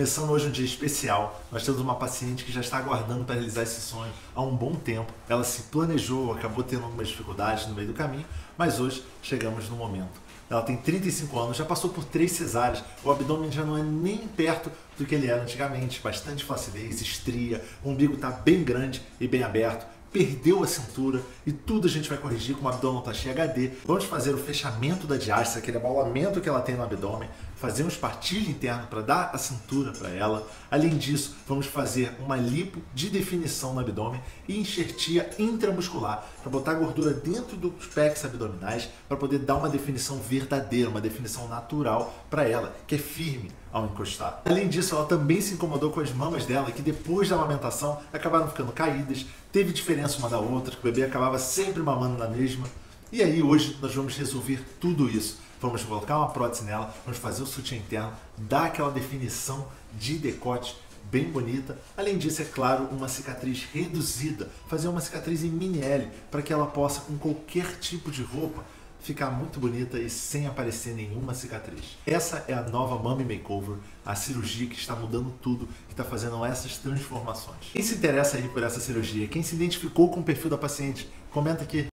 Começando hoje um dia especial, nós temos uma paciente que já está aguardando para realizar esse sonho há um bom tempo. Ela se planejou, acabou tendo algumas dificuldades no meio do caminho, mas hoje chegamos no momento. Ela tem 35 anos, já passou por três cesáreas, o abdômen já não é nem perto do que ele era antigamente, bastante flacidez, estria, o umbigo está bem grande e bem aberto, perdeu a cintura e tudo a gente vai corrigir com uma abdominoplastia HD. Vamos fazer o fechamento da diástase, aquele abaulamento que ela tem no abdômen, fazer um espartilho interno para dar a cintura para ela. Além disso, vamos fazer uma lipo de definição no abdômen e enxertia intramuscular para botar gordura dentro dos pecs abdominais para poder dar uma definição verdadeira, uma definição natural para ela, que é firme ao encostar. Além disso, ela também se incomodou com as mamas dela, que depois da amamentação acabaram ficando caídas, teve diferença uma da outra, que o bebê acabava sempre mamando na mesma. E aí hoje nós vamos resolver tudo isso. Vamos colocar uma prótese nela, vamos fazer o sutiã interno, dar aquela definição de decote bem bonita. Além disso, é claro, uma cicatriz reduzida, fazer uma cicatriz em mini L para que ela possa, com qualquer tipo de roupa, ficar muito bonita e sem aparecer nenhuma cicatriz. Essa é a nova Mummy Makeover, a cirurgia que está mudando tudo, que está fazendo essas transformações. Quem se interessa aí por essa cirurgia, quem se identificou com o perfil da paciente, comenta aqui.